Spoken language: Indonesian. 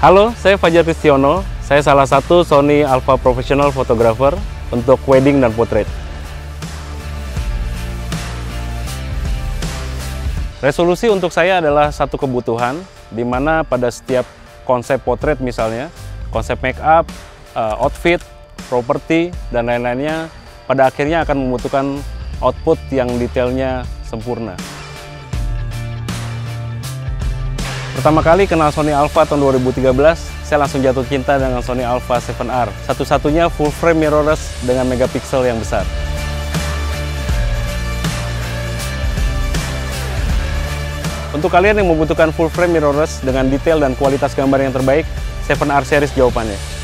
Halo, saya Fajar Kristiono. Saya salah satu Sony Alpha Professional Photographer untuk wedding dan portrait. Resolusi untuk saya adalah satu kebutuhan, di mana pada setiap konsep potret misalnya, konsep make up, uh, outfit, properti, dan lain-lainnya, pada akhirnya akan membutuhkan output yang detailnya sempurna. Pertama kali kenal Sony Alpha tahun 2013, saya langsung jatuh cinta dengan Sony Alpha 7R. Satu-satunya full frame mirrorless dengan megapiksel yang besar. Untuk kalian yang membutuhkan full frame mirrorless dengan detail dan kualitas gambar yang terbaik, 7R series jawabannya.